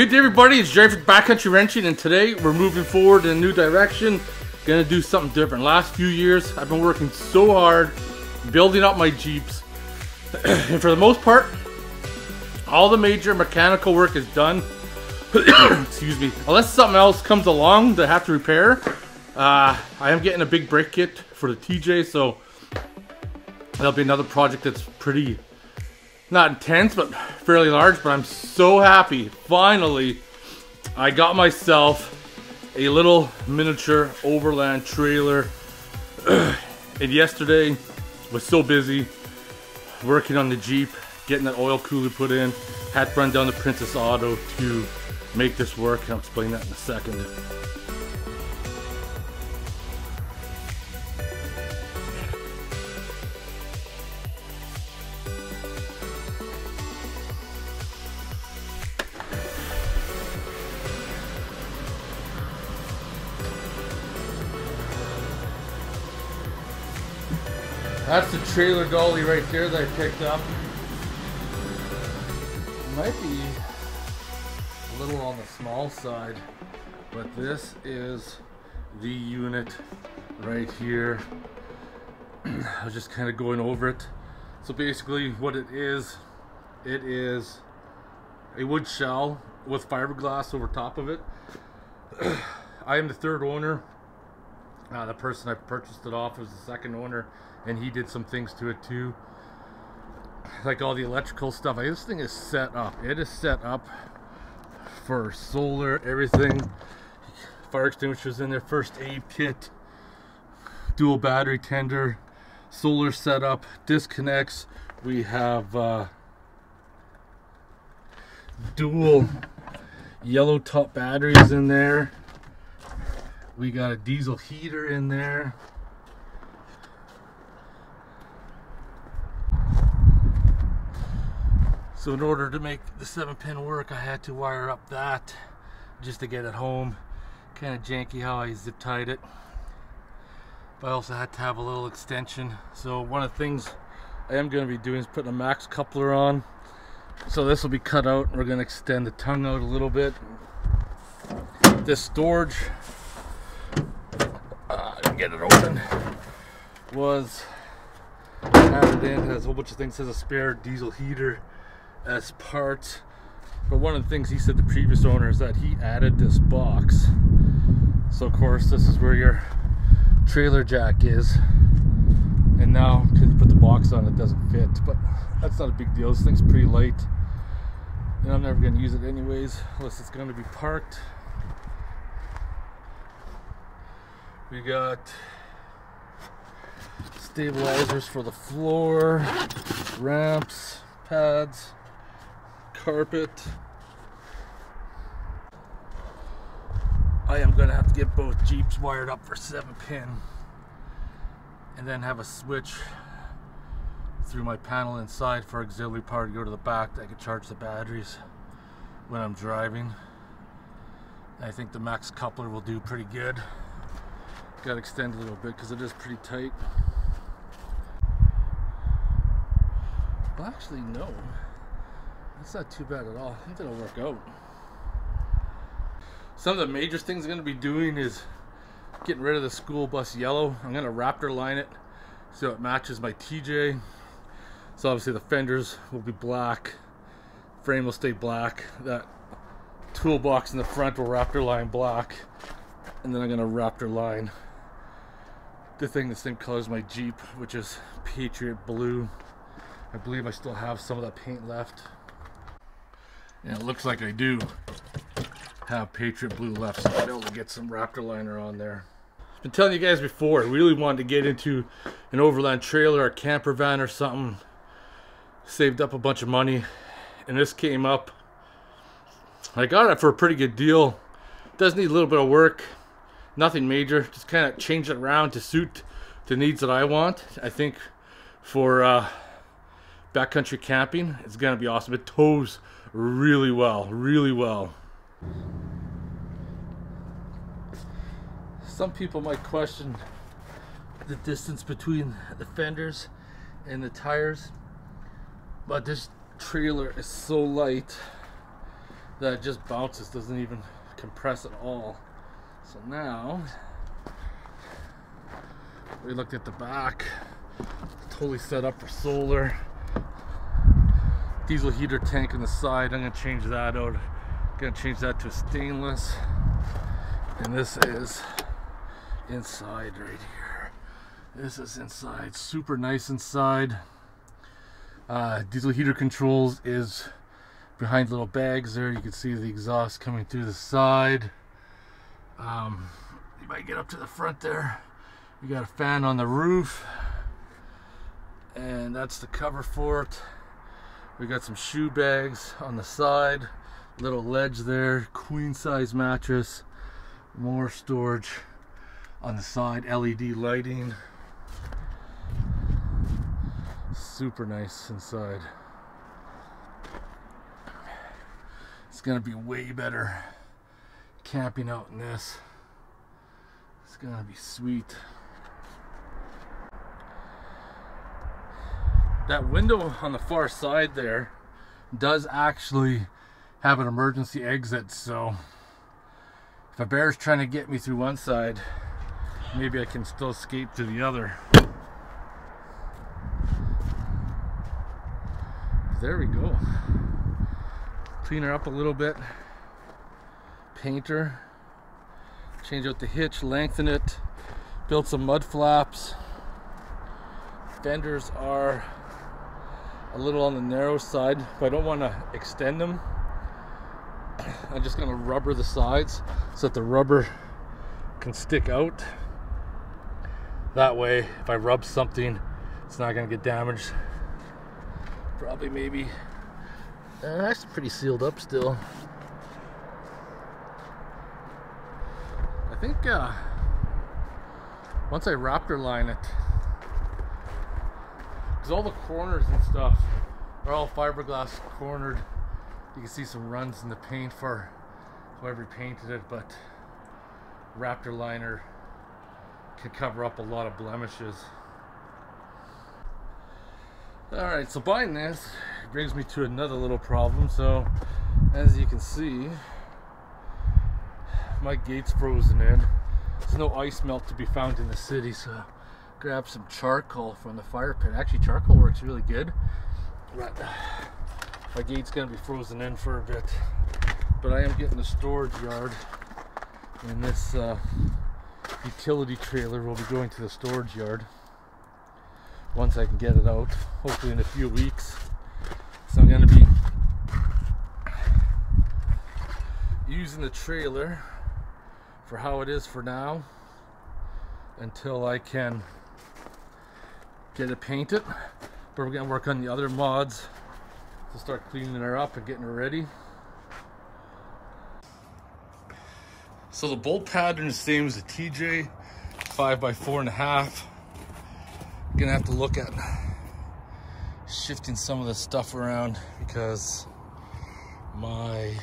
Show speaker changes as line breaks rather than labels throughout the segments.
Good day, everybody. It's Jerry from Backcountry Wrenching, and today we're moving forward in a new direction. Gonna do something different. Last few years, I've been working so hard building up my Jeeps, and for the most part, all the major mechanical work is done. Excuse me. Unless something else comes along that I have to repair, uh, I am getting a big brake kit for the TJ, so that'll be another project that's pretty not intense, but fairly large. But I'm so happy. Finally, I got myself a little miniature overland trailer. and yesterday was so busy working on the Jeep, getting that oil cooler put in. Had to run down to Princess Auto to make this work. I'll explain that in a second. That's the trailer dolly right there that I picked up. Might be a little on the small side, but this is the unit right here. I was just kind of going over it. So basically what it is, it is a wood shell with fiberglass over top of it. I am the third owner. Uh, the person I purchased it off was the second owner and he did some things to it too. Like all the electrical stuff. This thing is set up. It is set up for solar everything. Fire extinguishers in there first aid kit dual battery tender solar setup disconnects. We have uh, dual yellow top batteries in there we got a diesel heater in there So in order to make the 7 pin work, I had to wire up that just to get it home. Kind of janky how I zip tied it. But I also had to have a little extension. So one of the things I am going to be doing is putting a max coupler on. So this will be cut out. We're going to extend the tongue out a little bit. This storage, get it open, was added in. Has a whole bunch of things. Has a spare diesel heater as part. But one of the things he said the previous owner is that he added this box. So of course this is where your trailer jack is. And now because you put the box on it doesn't fit. But that's not a big deal. This thing's pretty light. And I'm never going to use it anyways unless it's going to be parked we got stabilizers for the floor ramps pads carpet. I am to have to get both Jeeps wired up for 7 pin and then have a switch through my panel inside for auxiliary power to go to the back that I can charge the batteries when I'm driving. I think the max coupler will do pretty good. Got to extend a little bit because it is pretty tight. Well, actually, no. That's not too bad at all. I think it'll work out. Some of the major things I'm going to be doing is getting rid of the school bus yellow. I'm going to Raptor line it so it matches my TJ. So obviously the fenders will be black. Frame will stay black. That toolbox in the front will Raptor line black. And then I'm going to Raptor line the thing the same color as my Jeep, which is Patriot Blue. I believe I still have some of that paint left. And it looks like I do have Patriot Blue left, so I'll be able to get some Raptor liner on there. I've been telling you guys before, I really wanted to get into an overland trailer or camper van or something. Saved up a bunch of money, and this came up. I got it for a pretty good deal. Does need a little bit of work. Nothing major. Just kind of change it around to suit the needs that I want. I think for uh, backcountry camping, it's going to be awesome. It tows really well, really well. Some people might question the distance between the fenders and the tires, but this trailer is so light that it just bounces, doesn't even compress at all. So now, we looked at the back, totally set up for solar. Diesel heater tank on the side, I'm gonna change that out. Gonna change that to stainless. And this is inside right here. This is inside, super nice inside. Uh, diesel heater controls is behind little bags there. You can see the exhaust coming through the side. Um, you might get up to the front there. You got a fan on the roof. And that's the cover for it. We got some shoe bags on the side. Little ledge there. Queen size mattress. More storage on the side. LED lighting. Super nice inside. It's gonna be way better camping out in this. It's gonna be sweet. That window on the far side there does actually have an emergency exit, so if a bear's trying to get me through one side, maybe I can still escape to the other. There we go. Clean her up a little bit. Paint her. Change out the hitch, lengthen it. Build some mud flaps. Fenders are a little on the narrow side, but I don't want to extend them. I'm just going to rubber the sides so that the rubber can stick out. That way, if I rub something, it's not going to get damaged probably maybe uh, that's pretty sealed up still think uh, once I raptor line it because all the corners and stuff are all fiberglass cornered you can see some runs in the paint for whoever painted it but raptor liner can cover up a lot of blemishes Alright, so buying this brings me to another little problem. So, as you can see, my gate's frozen in. There's no ice melt to be found in the city, so grab some charcoal from the fire pit. Actually, charcoal works really good. But my gate's gonna be frozen in for a bit. But I am getting the storage yard, and this uh, utility trailer will be going to the storage yard once I can get it out, hopefully in a few weeks. So I'm to be using the trailer for how it is for now until I can get it painted. But we're going to work on the other mods to start cleaning her up and getting her ready. So the bolt pattern is same as the TJ, five by four and a half gonna have to look at shifting some of the stuff around because my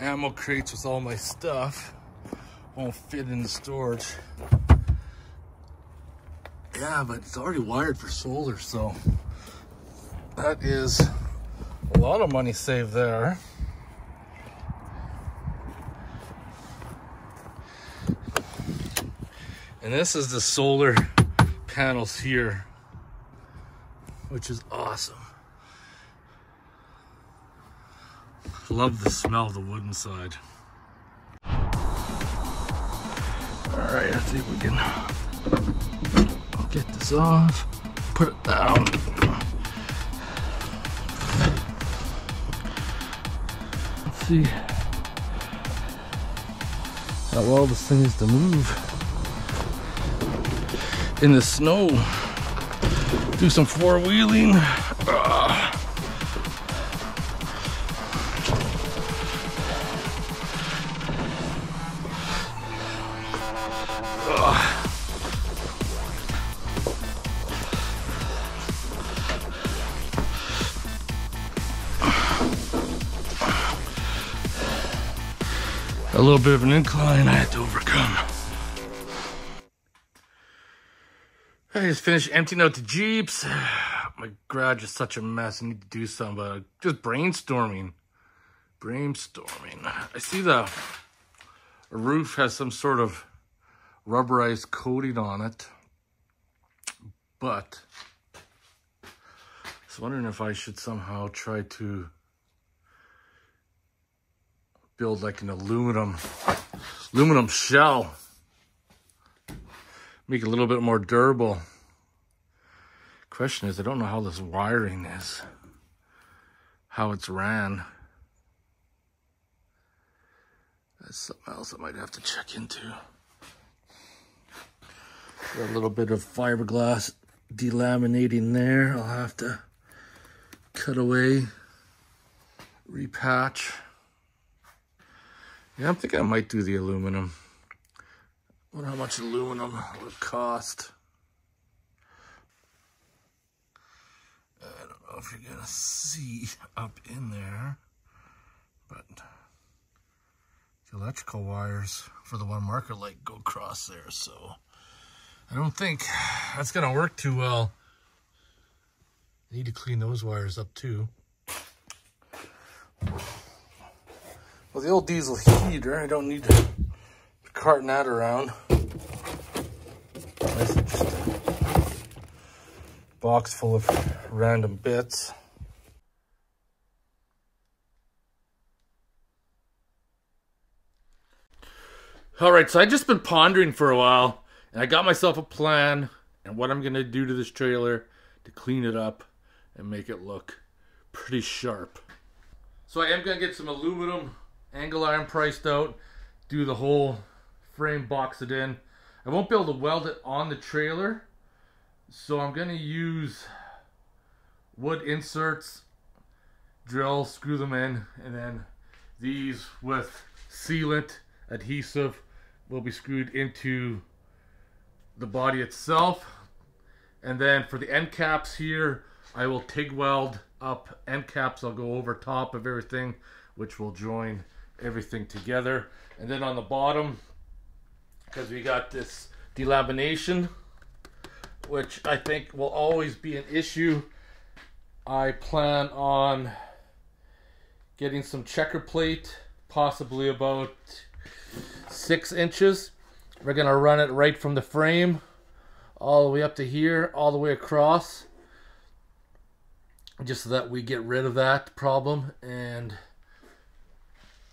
ammo crates with all my stuff won't fit in the storage. Yeah, but it's already wired for solar, so that is a lot of money saved there. And this is the solar panels here, which is awesome. Love the smell of the wood inside. Right, let's see we can get this off, put it down. Let's see how well this thing is to move in the snow. Do some four wheeling. Uh. Little bit of an incline I had to overcome. I just finished emptying out the Jeeps. My garage is such a mess. I need to do something, but just brainstorming. brainstorming. I see the roof has some sort of rubberized coating on it, but I was wondering if I should somehow try to build like an aluminum aluminum shell. Make it a little bit more durable. Question is, I don't know how this wiring is, how it's ran. That's something else I might have to check into. Got a little bit of fiberglass delaminating there. I'll have to cut away, repatch. Yeah, I'm thinking I might do the aluminum. Wonder how much aluminum would cost. I don't know if you're gonna see up in there, but the electrical wires for the one marker light go across there, so I don't think that's gonna work too well. I need to clean those wires up too. Well, the old diesel heater, I don't need to carting that around. This is just a box full of random bits. All right, so I just been pondering for a while, and I got myself a plan and what I'm gonna do to this trailer to clean it up and make it look pretty sharp. So I am gonna get some aluminum angle iron priced out, do the whole frame, box it in. I won't be able to weld it on the trailer, so I'm gonna use wood inserts, drill, screw them in, and then these with sealant adhesive will be screwed into the body itself. And then for the end caps here, I will TIG weld up end caps. I'll go over top of everything, which will join everything together. And then on the bottom, because we got this delamination, which I think will always be an issue, I plan on getting some checker plate, possibly about six inches. We're gonna run it right from the frame all the way up to here, all the way across, just so that we get rid of that problem and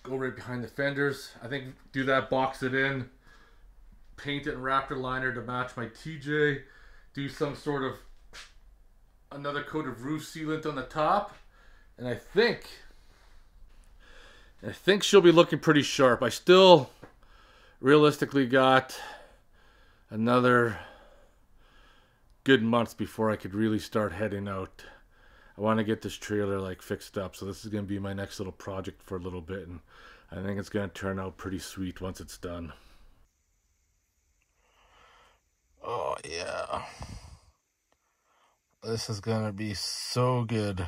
go right behind the fenders. I think do that, box it in, paint it in Raptor liner to match my TJ, do some sort of another coat of roof sealant on the top, and I think I think she'll be looking pretty sharp. I still realistically got another good months before I could really start heading out. I want to get this trailer like fixed up, so this is going to be my next little project for a little bit, and I think it's going to turn out pretty sweet once it's done. Oh yeah. This is going to be so good.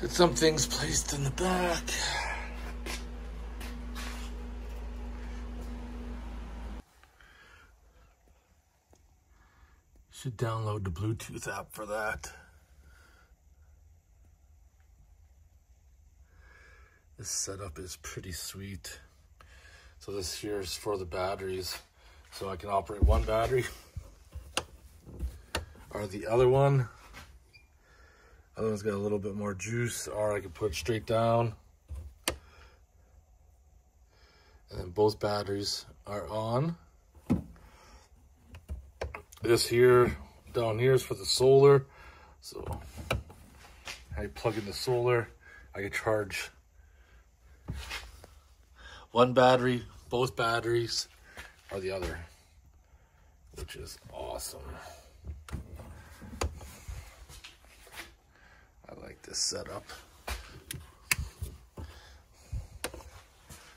Got some things placed in the back. Should download the Bluetooth app for that. This setup is pretty sweet. So this here is for the batteries. So I can operate one battery or the other one. Other one's got a little bit more juice or I can put straight down. And then both batteries are on. This here, down here is for the solar. So I plug in the solar, I can charge one battery, both batteries, or the other, which is awesome. I like this setup.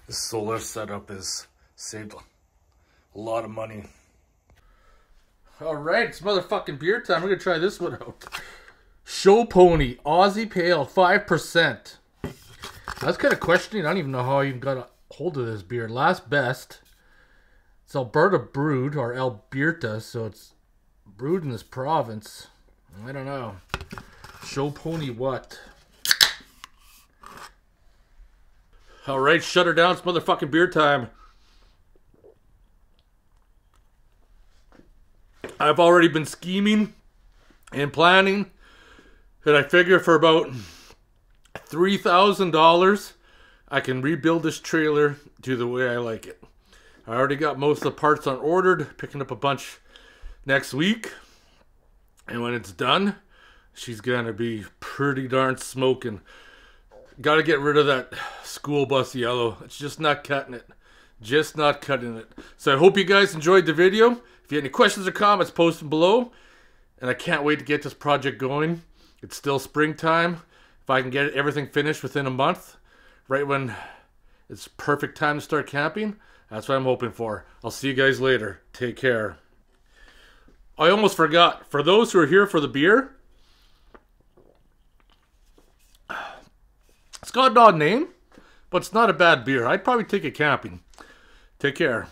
This solar setup is saved a lot of money. All right, it's motherfucking beer time. We're gonna try this one out. Show Pony Aussie Pale, five percent. That's kind of questioning. I don't even know how I even got a hold of this beer. Last best. It's Alberta brewed or Alberta, so it's brewed in this province. I don't know. Show pony what? All right, shut her down. It's motherfucking beer time. I've already been scheming and planning, and I figure for about three thousand dollars, I can rebuild this trailer to the way I like it. I already got most of the parts on ordered, picking up a bunch next week, and when it's done, she's gonna be pretty darn smoking. Got to get rid of that school bus yellow. It's just not cutting it. Just not cutting it. So I hope you guys enjoyed the video. If you have any questions or comments, post them below. And I can't wait to get this project going. It's still springtime. If I can get everything finished within a month, right when it's perfect time to start camping, that's what I'm hoping for. I'll see you guys later. Take care. I almost forgot. For those who are here for the beer, It's got an odd name, but it's not a bad beer. I'd probably take it camping. Take care.